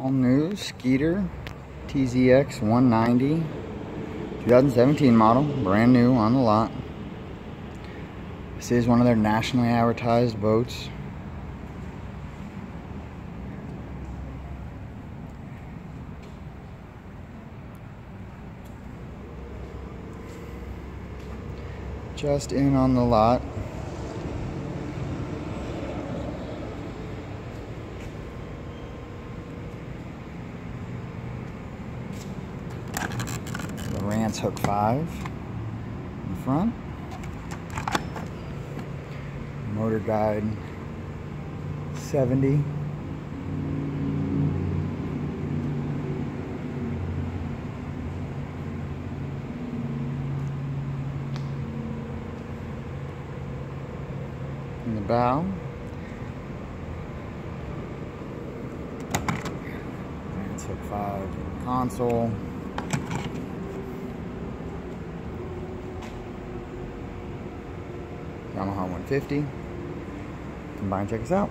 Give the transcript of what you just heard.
All new Skeeter TZX 190 2017 model, brand new on the lot. This is one of their nationally advertised boats. Just in on the lot. The Rance Hook 5 in front. MotorGuide 70. In the bow. Rance Hook 5 console. Yamaha 150. Come by and check us out.